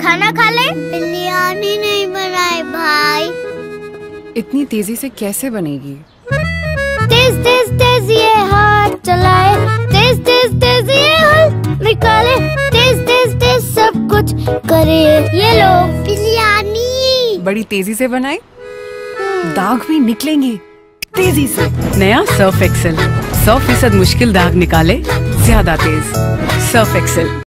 खाना खा ले? बिरयानी नहीं बनाए भाई। इतनी तेज़ी से कैसे बनेगी? तेज तेज तेज ये हाथ चलाए। तेज तेज तेज ये हल निकाले। तेज तेज तेज सब कुछ करे। ये लो बिरयानी। बड़ी तेज़ी से बनाए। दाग भी निकलेंगे। तेज़ी से। नया सर्फ एक्सेल। सौ फ़ीसद मुश्किल दाग निकाले। ज़्यादा तेज। Surf Excel.